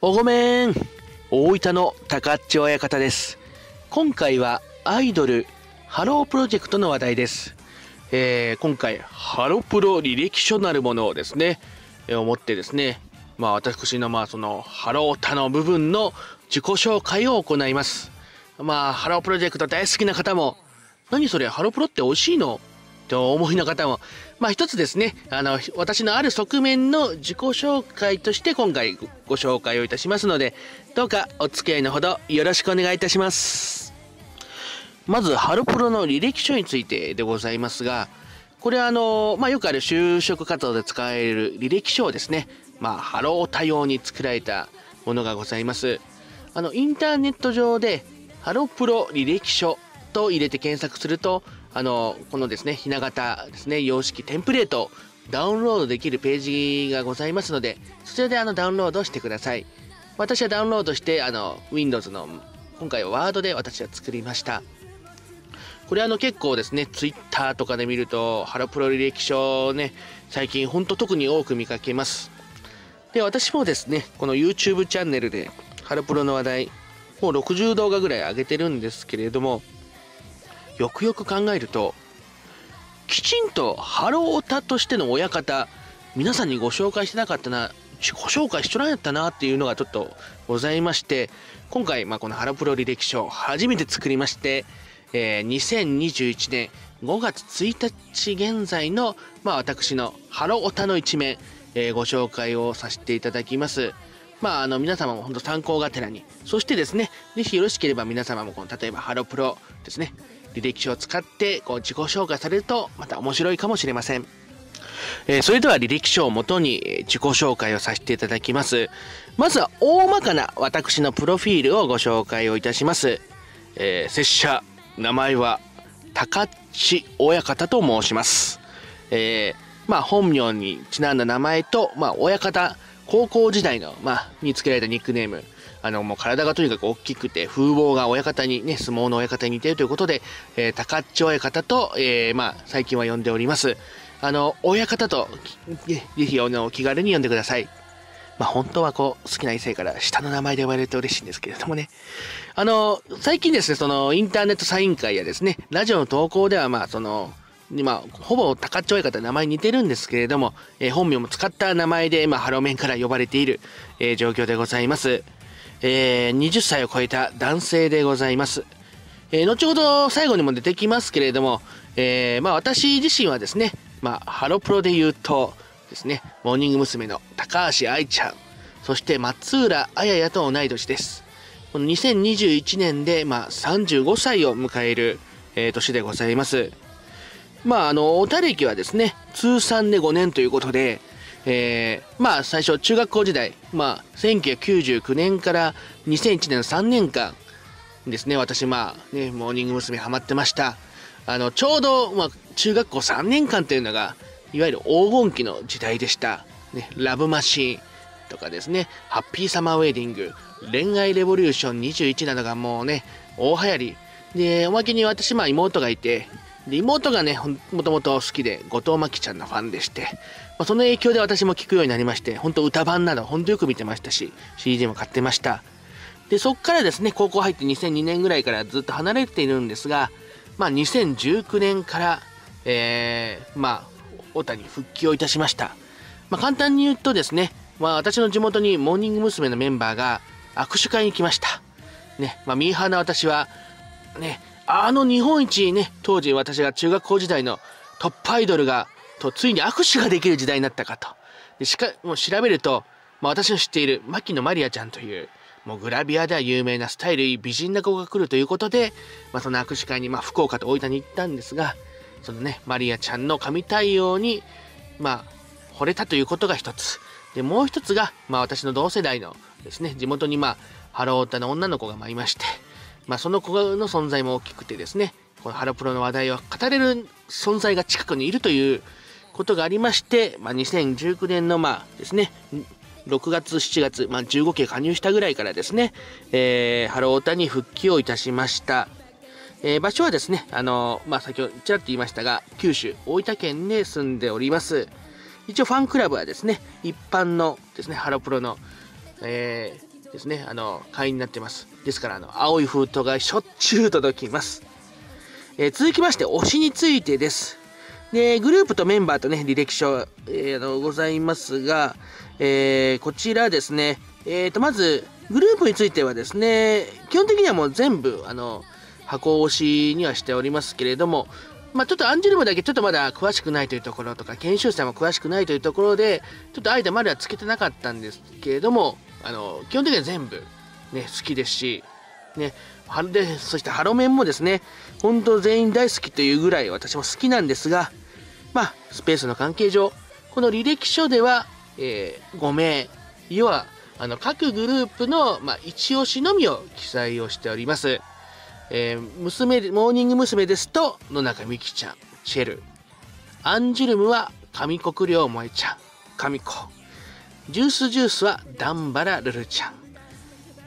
おごめん。大分の高っち親方です。今回はアイドルハロープロジェクトの話題です、えー今回ハロプロ履歴書なるものをですね、えー思ってですねまあ私のまあそのハロヲタの部分の自己紹介を行います。まあハロープロジェクト大好きな方も何それハロプロって美味しいの？と思いの方もまあ一つですねあの私のある側面の自己紹介として今回ごご紹介をいたしますのでどうかお付き合いのほどよろしくお願いいたします。まずハロプロの履歴書についてでございますがこれはあの、まあ、よくある就職活動で使える履歴書をですね、まあ、ハロヲタ用に作られたものがございます。あのインターネット上でハロプロ履歴書と入れて検索するとあのこのですねひな形ですね様式テンプレートダウンロードできるページがございますのでそちらであのダウンロードしてください私はダウンロードしてあの Windows の今回はワードで私は作りましたこれあの結構ですね、ツイッターとかで見ると、ハロプロ履歴書をね、最近ほんと特に多く見かけます。で、私もですね、この YouTube チャンネルで、ハロプロの話題、もう60動画ぐらい上げてるんですけれども、よくよく考えると、きちんとハロータとしての親方、皆さんにご紹介してなかったな、自己紹介しとらんやったなっていうのがちょっとございまして、今回、まあ、このハロプロ履歴書、初めて作りまして、えー2021年5月1日現在の、まあ、私のハロオタの一面、えーご紹介をさせていただきます。まあ、あの皆様も本当参考がてらにそしてですねぜひよろしければ皆様もこの例えばハロプロですね履歴書を使ってこう自己紹介されるとまた面白いかもしれません。えーそれでは履歴書をもとに自己紹介をさせていただきます。まずは大まかな私のプロフィールをご紹介をいたします。えー拙者名前は高知親方と申します。えーまあ本名にちなんだ名前と、まあ親方、高校時代の、まあ、につけられたニックネーム。あの、もう体がとにかく大きくて、風貌が親方にね、相撲の親方に似てるということで、えー高知親方と、えーまあ、最近は呼んでおります。あの、親方と、ぜひ、あの、気軽に呼んでください。まあ、本当はこう、好きな異性から下の名前で呼ばれると嬉しいんですけれどもね。あの、最近ですね、その、インターネットサイン会やですね、ラジオの投稿では、まあ、その、まあ、ほぼ高っちょい方名前似てるんですけれども、えー本名も使った名前で、まあ、ハロメンから呼ばれている、えー状況でございます。えー20歳を超えた男性でございます。えー後ほど最後にも出てきますけれども、えーまあ、私自身はですね、まあ、ハロプロで言うとですね、モーニング娘。の高橋愛ちゃん、そして松浦綾也と同い年です。この2021年で、まあ、35歳を迎える、えー年でございます。まあ、あの、おた歴はですね、通算で5年ということで、えーまあ、最初、中学校時代、まあ、1999年から2001年の3年間ですね、私、まあ、ね、モーニング娘。ハマってました。あの、ちょうど、まあ、中学校3年間というのが、いわゆる黄金期の時代でした。ね、ラブマシーンとかですね、ハッピーサマーウェディング、恋愛レボリューション21などがもうね、大流行り。で、おまけに私、まあ、妹がいて、で妹がね、もともと好きで、後藤真希ちゃんのファンでして、まあ、その影響で私も聞くようになりまして、本当歌版など、本当よく見てましたし、CD も買ってました。で、そっからですね、高校入って2002年ぐらいからずっと離れているんですが、まあ、2019年から、えー、まあ、小田に復帰をいたしました。まあ、簡単に言うとですね、まあ、私の地元にモーニング娘。のメンバーが握手会に来ました。ね、まあ、ミーハーな私は、ね、あの日本一ね、当時私が中学校時代のトップアイドルが、とついに握手ができる時代になったかと。でしかも調べると、まあ、私の知っている牧野マリアちゃんという、もうグラビアでは有名なスタイルいい美人な子が来るということで、まあ、その握手会に、まあ、福岡と大分に行ったんですが、そのね、マリアちゃんの神対応に、まあ、惚れたということが一つ。で、もう一つが、まあ、私の同世代のですね、地元に、まあ、ハロータの女の子がまあいまして、まあ、その子の存在も大きくてですね、このハロプロの話題を語れる存在が近くにいるということがありまして、まあ、2019年のまあですね、6月、7月、まあ、15期加入したぐらいからですね、えーハロータに復帰をいたしました。えー場所はですね、あのまあ、先ほどちらっと言いましたが、九州、大分県で住んでおります。一応ファンクラブはですね、一般のですね、ハロプロの、えーですね、あの、会員になってます。ですから、あの、青い封筒がしょっちゅう届きます。えー、続きまして、推しについてです。で、グループとメンバーとね、履歴書、えー、のございますが、えー、こちらですね、えー、と、まず、グループについてはですね、基本的にはもう全部、あの、箱押しにはしておりますけれども、まあ、ちょっとアンジュルムだけちょっとまだ詳しくないというところとか、研修生も詳しくないというところで、ちょっと間まではつけてなかったんですけれども、あの、基本的には全部、ね、好きですし、ね、で、そしてハロメンもですね、本当全員大好きというぐらい私も好きなんですが、まあ、スペースの関係上、この履歴書では、えー、5名、要は、あの、各グループの、まあ、一押しのみを記載をしております。えー、娘、モーニング娘。ですと、野中美希ちゃん、ちぇる。アンジュルムは、上國料萌衣ちゃん、かみこ。 Juice=Juice は、段原瑠々ちゃん。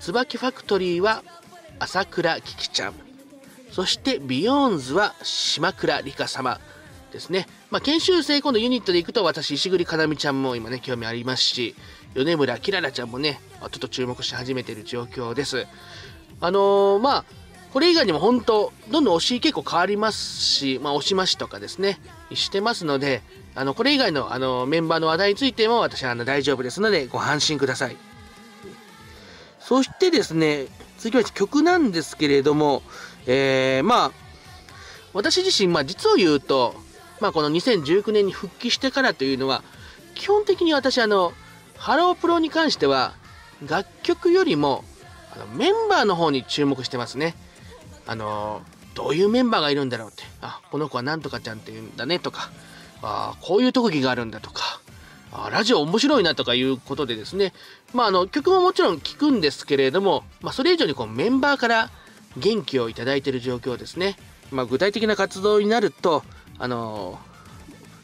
つばきファクトリーは、浅倉樹々ちゃん。そして BEYOOOOONDS は島倉りか様ですね。まあ、研修生今度ユニットで行くと私石栗奏美ちゃんも今ね興味ありますし米村姫良々ちゃんもねちょっと注目し始めてる状況です。あのー、まあこれ以外にも本当、どんどん推し結構変わりますし、まあ、推し増しとかですね、してますので、あの、これ以外のあのメンバーの話題についても私はあの大丈夫ですので、ご安心ください。そしてですね、次は曲なんですけれども、えー、まあ、私自身、まあ、実を言うと、まあ、この2019年に復帰してからというのは、基本的に私、あの、ハロープロに関しては、楽曲よりも、あのメンバーの方に注目してますね。あのどういうメンバーがいるんだろうってあこの子はなんとかちゃんって言うんだねとかあこういう特技があるんだとかあラジオ面白いなとかいうことでですね。まああの曲ももちろん聴くんですけれども、まあ、それ以上にこうメンバーから元気をいただいている状況ですね、まあ、具体的な活動になるとあの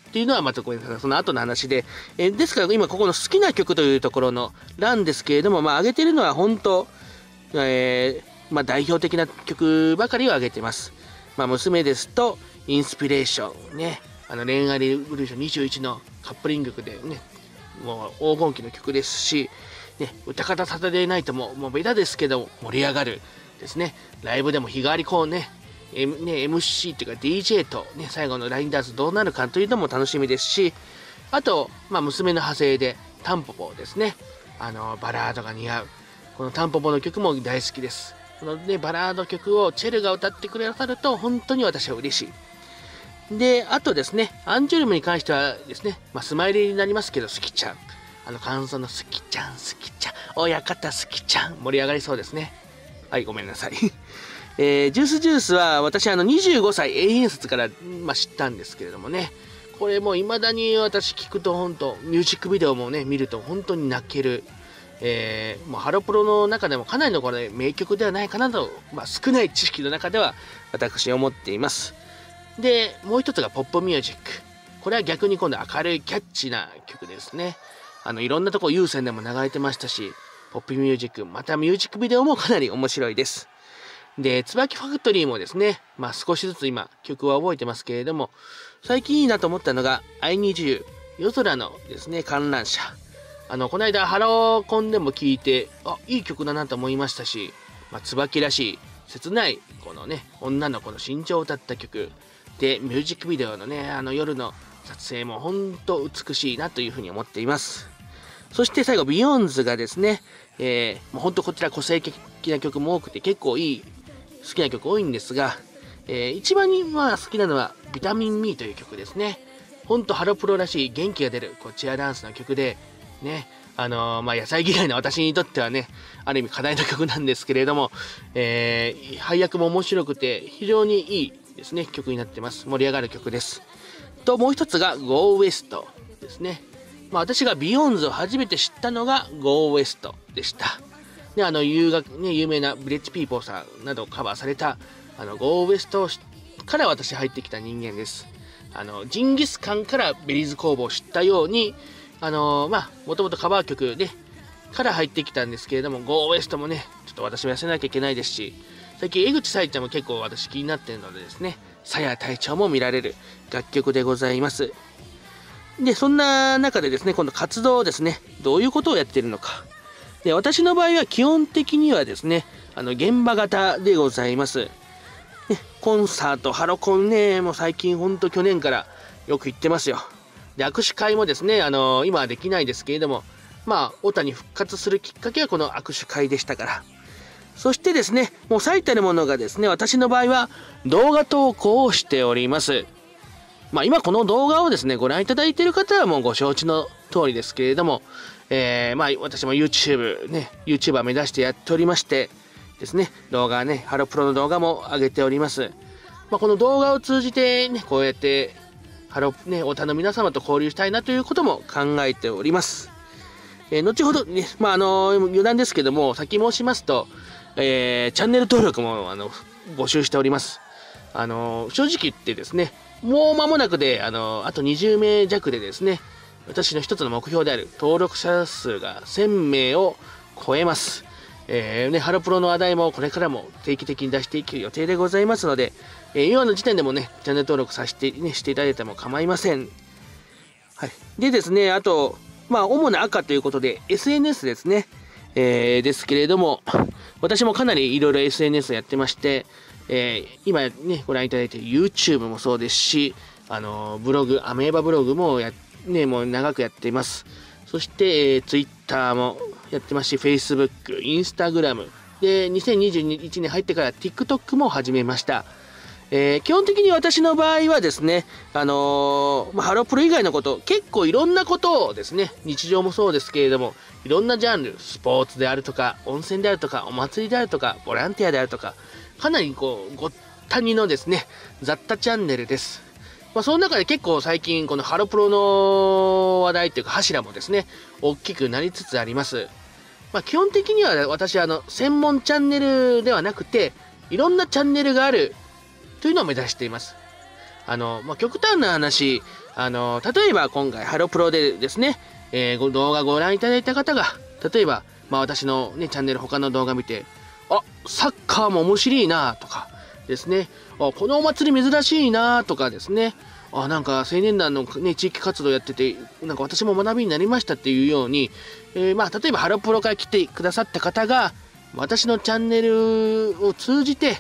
っていうのはまたごめんなさい。その後の話で、えですから今ここの好きな曲というところの欄ですけれどもまあ上げてるのは本当えーまあ、代表的な曲ばかりを挙げてます。まあ、娘ですと、インスピレーション、ね、あの恋愛レボリューション21のカップリング曲でね、もう黄金期の曲ですし、ね、歌方サタデーナイトも、もうベタですけど盛り上がるですね。ライブでも日替わりこうね、M ね MC っていうか DJ と、ね、最後のラインダンスどうなるかというのも楽しみですし、あと、まあ、娘の派生で、タンポポですね。あの、バラードが似合う。このタンポポの曲も大好きです。このね、バラード曲をチェルが歌ってくださると本当に私は嬉しい。で、あとですね、アンジュルムに関してはですね、まあ、スマイリーになりますけど、好きちゃん。あの、感想の好きちゃん、好きちゃん、親方好きちゃん、盛り上がりそうですね。はい、ごめんなさい。えー、ジュースジュースは私あの25歳永遠説から、まあ、知ったんですけれどもね、これもう未だに私聞くと本当、ミュージックビデオもね、見ると本当に泣ける。えー、もうハロプロの中でもかなりのこれ名曲ではないかなと、まあ、少ない知識の中では私思っています。で、もう一つがポップミュージック。これは逆に今度明るいキャッチな曲ですね。あの、いろんなとこ有線でも流れてましたし、ポップミュージック、またミュージックビデオもかなり面白いです。で、椿ファクトリーもですね、まあ少しずつ今曲は覚えてますけれども、最近いいなと思ったのが、I Need You 夜空のですね、観覧車。あの、この間、ハローコンでも聴いて、あ、いい曲だなと思いましたし、まあ、椿らしい、切ない、このね、女の子の心情を歌った曲。で、ミュージックビデオのね、あの夜の撮影も本当美しいなというふうに思っています。そして最後、 BEYOOOOONDS がですね、えー、もう本当こちら個性的な曲も多くて結構いい、好きな曲多いんですが、えー、一番にまあ好きなのはビタミン ME という曲ですね。ほんとハロプロらしい元気が出るこうチアダンスの曲で、ね、あのー、まあ、野菜嫌いな私にとってはね、ある意味課題の曲なんですけれども、えー、配役も面白くて、非常にいいですね、曲になってます。盛り上がる曲です。と、もう一つが Go West ですね。まあ、私が BEYOOOOONDS を初めて知ったのが Go West でした。で、あの、洋楽、ね、有名な Village People さんなどカバーされた、あの、Go West から私入ってきた人間です。あの、ジンギスカンから Berryz工房を知ったように、あのー、まあ、もともとカバー曲で、から入ってきたんですけれども、Go West もね、ちょっと私も痩せなきゃいけないですし、最近江口紗耶ちゃんも結構私気になってるのでですね、さや隊長も見られる楽曲でございます。で、そんな中でですね、今度活動をですね、どういうことをやってるのか。で、私の場合は基本的にはですね、あの、現場型でございます。ね、コンサート、ハロコンね、もう最近ほんと去年からよく行ってますよ。で、握手会もですね、あの今はできないですけれども、まあ、小谷復活するきっかけはこの握手会でしたから。そしてですね、もう最たるものがですね、私の場合は動画投稿をしております。まあ、今この動画をですね、ご覧いただいている方はもうご承知の通りですけれども、えー、まあ、私も YouTube ね、YouTuber 目指してやっておりまして、ですね、動画ね、ハロプロの動画も上げております。まあ、この動画を通じてね、こうやって、ハロ、ね、おたの皆様と交流したいなということも考えております。えー、後ほどね、まあ、あの、余談ですけども、先申しますと、えー、チャンネル登録も、あの、募集しております。あの正直言ってですね、もう間もなくで、あのあと20名弱でですね、私の一つの目標である登録者数が1000名を超えます。えー、ね、ハロプロの話題もこれからも定期的に出していく予定でございますので、えー、今の時点でもね、チャンネル登録させて、ね、していただいても構いません。はい。でですね、あと、まあ、主な赤ということで、SNS ですね。えー、ですけれども、私もかなりいろいろ SNS やってまして、えー、今ね、ご覧いただいている YouTube もそうですし、あのブログ、アメーバブログもや、ね、もう長くやっています。そして、えー、Twitter もやってますし、Facebook、Instagram、で、2021年入ってから TikTok も始めました。えー、基本的に私の場合はですね、あのー、まあ、ハロプロ以外のこと、結構いろんなことをですね、日常もそうですけれども、いろんなジャンル、スポーツであるとか、温泉であるとか、お祭りであるとか、ボランティアであるとか、かなりこう、ごったにのですね、雑多チャンネルです。まあ、その中で結構最近、このハロプロの話題っていうか柱もですね、大きくなりつつあります。まあ、基本的には私、あの、専門チャンネルではなくて、いろんなチャンネルがあるというのを目指しています。あの、まあ、極端な話、あの、例えば今回ハロプロでですね、えー、動画ご覧いただいた方が、例えば、まあ、私のね、チャンネル他の動画見て、あ、サッカーも面白いなとかですね、あ、このお祭り珍しいなとかですね、あ、なんか青年団のね、地域活動やってて、なんか私も学びになりましたっていうように、えー、まあ、例えばハロプロから来てくださった方が、私のチャンネルを通じて、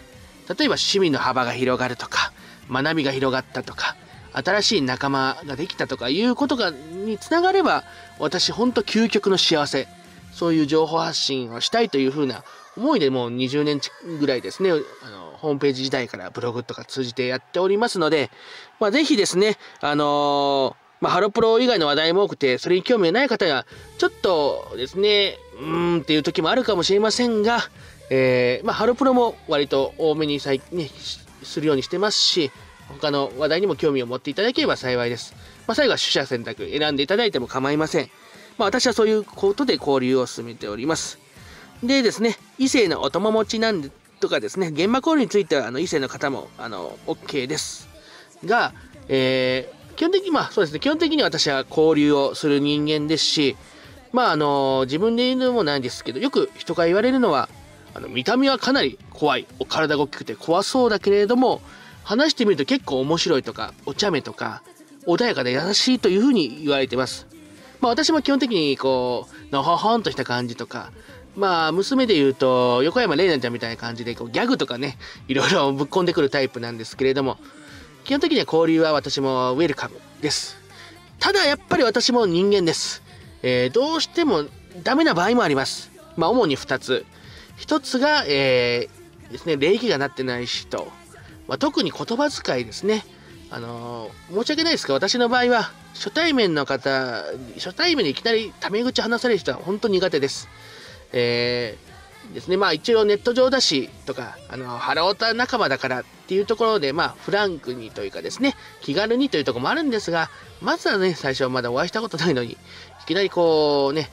例えば趣味の幅が広がるとか、学びが広がったとか、新しい仲間ができたとかいうことがにつながれば、私ほんと究極の幸せ、そういう情報発信をしたいというふうな思いでもう20年ぐらいですね、あの、ホームページ時代からブログとか通じてやっておりますので、まあ、ぜひですね、あのー、まあ、ハロプロ以外の話題も多くて、それに興味がない方が、ちょっとですね、うーんっていう時もあるかもしれませんが、えー、まあ、ハロプロも割と多めに最、ね、するようにしてますし、他の話題にも興味を持っていただければ幸いです。まあ、最後は取捨選択選んでいただいても構いません。まあ、私はそういうことで交流を進めております。でですね、異性のお友持ちなんでとかですね、現場交流についてはあの異性の方もあの OK です。が、えー、基本的に、まあそうですね、基本的に私は交流をする人間ですし、まああの、自分で言うのもないんですけど、よく人が言われるのは、あの見た目はかなり怖い、お体が大きくて怖そうだけれども、話してみると結構面白いとか、お茶目とか、穏やかで優しいというふうに言われてます。まあ私も基本的にこう、のほほんとした感じとか、まあ娘で言うと、横山玲奈ちゃんみたいな感じでギャグとかね、いろいろぶっ込んでくるタイプなんですけれども、基本的には交流は私もウェルカムです。ただやっぱり私も人間です。えー、どうしてもダメな場合もあります。まあ主に2つ。1つが、えー、ですね、礼儀がなってない人。まあ、特に言葉遣いですね。あのー、申し訳ないですが、私の場合は、初対面の方、初対面にいきなりタメ口話される人は本当に苦手です。えー、ですね、まあ一応ネット上だしとか、あの、腹オタ仲間だからっていうところで、まあフランクにというかですね、気軽にというところもあるんですが、まずはね、最初はまだお会いしたことないのに、いきなりこうね、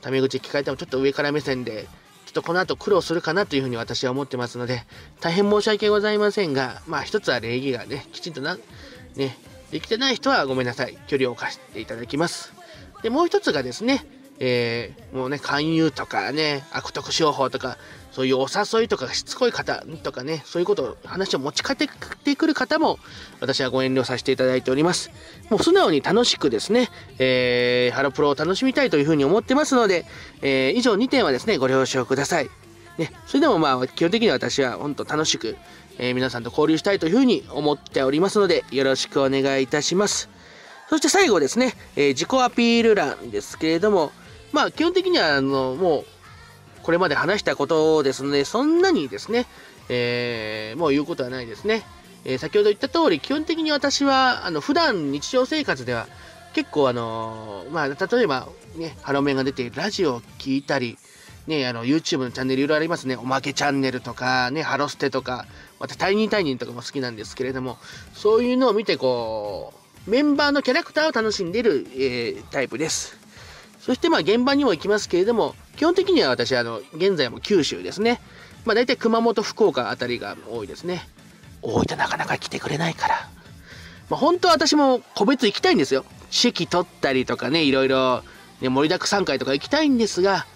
タメ口聞かれてもちょっと上から目線で、ちょっとこの後苦労するかなというふうに私は思ってますので、大変申し訳ございませんが、まあ一つは礼儀がね、きちんとな、ね、できてない人はごめんなさい。距離を置かせていただきます。で、もう一つがですね、えー、もうね、勧誘とかね、悪徳商法とか、そういうお誘いとかしつこい方とかね、そういうことを、話を持ち帰ってくる方も、私はご遠慮させていただいております。もう素直に楽しくですね、えー、ハロプロを楽しみたいというふうに思ってますので、えー、以上2点はですね、ご了承ください。ね、それでもまあ、基本的には私は本当楽しく、えー、皆さんと交流したいというふうに思っておりますので、よろしくお願いいたします。そして最後ですね、えー、自己アピール欄ですけれども、まあ基本的にはあのもうこれまで話したことですので、そんなにですね、えー、もう言うことはないですね。えー、先ほど言った通り、基本的に私は、あの、普段日常生活では、結構あのー、まあ、例えば、ね、ハロメンが出てラジオを聞いたり、ね、あの、YouTube のチャンネルいろいろありますね。おまけチャンネルとか、ね、ハロステとか、またタイニータイニーとかも好きなんですけれども、そういうのを見て、こう、メンバーのキャラクターを楽しんでいる、えー、タイプです。そしてまあ現場にも行きますけれども、基本的には私、あの、現在も九州ですね。まあ大体熊本、福岡あたりが多いですね。大分なかなか来てくれないから。まあ本当は私も個別行きたいんですよ。席取ったりとかね、いろいろ、ね、盛りだくさん会とか行きたいんですが、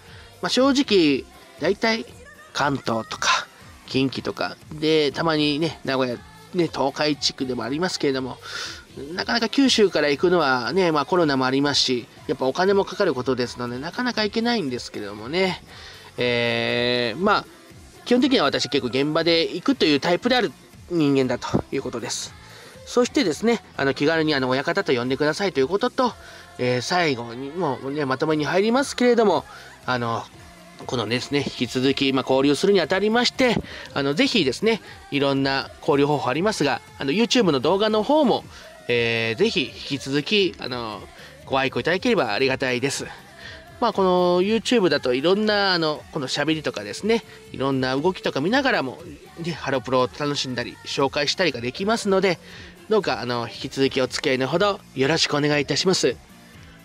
まあ正直、大体関東とか近畿とかで、たまにね、名古屋、ね、東海地区でもありますけれども、なかなか九州から行くのはね、まあコロナもありますし、やっぱお金もかかることですので、なかなか行けないんですけれどもね。えー、まあ、基本的には私結構現場で行くというタイプである人間だということです。そしてですね、あの気軽にあの親方と呼んでくださいということと、えー、最後にもうね、まとめに入りますけれども、あの、このですね、引き続き、まあ、交流するにあたりまして、あの、ぜひですね、いろんな交流方法ありますが、あの、YouTube の動画の方も、えー、ぜひ引き続き、あの、ご愛顧いただければありがたいです。まあ、この YouTube だといろんな、あの、この喋りとかですね、いろんな動きとか見ながらも、ね、ハロプロを楽しんだり、紹介したりができますので、どうか、あの、引き続きお付き合いのほどよろしくお願いいたします。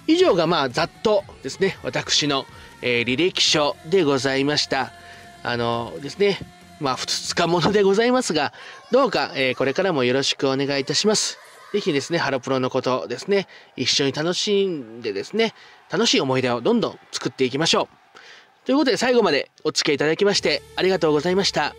以上が、まあ、ざっとですね、私の、えー、履歴書でございました。あのですね、まあ、2日ものでございますが、どうか、えー、これからもよろしくお願いいたします。ぜひですね、ハロプロのことですね、一緒に楽しんでですね、楽しい思い出をどんどん作っていきましょう。ということで最後までお付き合いいただきましてありがとうございました。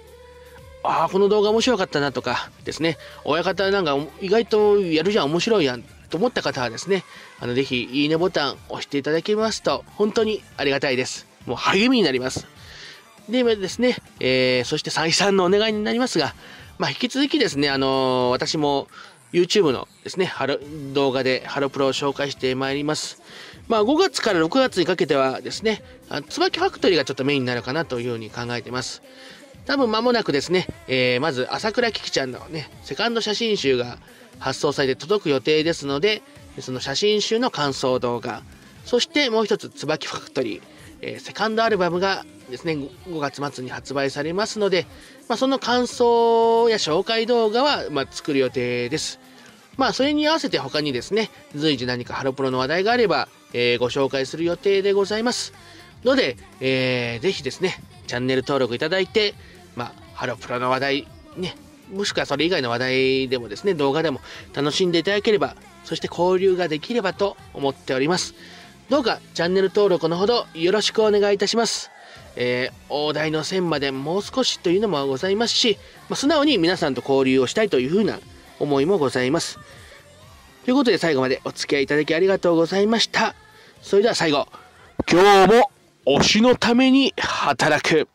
ああ、この動画面白かったなとかですね、親方なんか意外とやるじゃん面白いやんと思った方はですね、あのぜひいいねボタン押していただけますと本当にありがたいです。もう励みになります。でですね、えー、そして再三のお願いになりますが、まあ、引き続きですね、あのー、私も YouTube のですね、ハロ動画でハロプロを紹介してまいります。まあ、5月から6月にかけてはですね、椿ファクトリーがちょっとメインになるかなというふうに考えてます。多分間もなくですね、えー、まず朝倉キキちゃんのね、セカンド写真集が発送されて届く予定ですので、その写真集の感想動画、そしてもう一つ、椿ファクトリー、えー、セカンドアルバムがですね、5月末に発売されますので、まあ、その感想や紹介動画は、まあ、作る予定です。まあ、それに合わせて他にですね、随時何かハロプロの話題があれば、えー、ご紹介する予定でございます。ので、えー、ぜひですね、チャンネル登録いただいて、ハロプロの話題、ね、もしくはそれ以外の話題でもですね、動画でも楽しんでいただければ、そして交流ができればと思っております。どうかチャンネル登録のほどよろしくお願いいたします。えー、大台の線までもう少しというのもございますし、まあ、素直に皆さんと交流をしたいというふうな思いもございます。ということで最後までお付き合いいただきありがとうございました。それでは最後、今日も推しのために働く。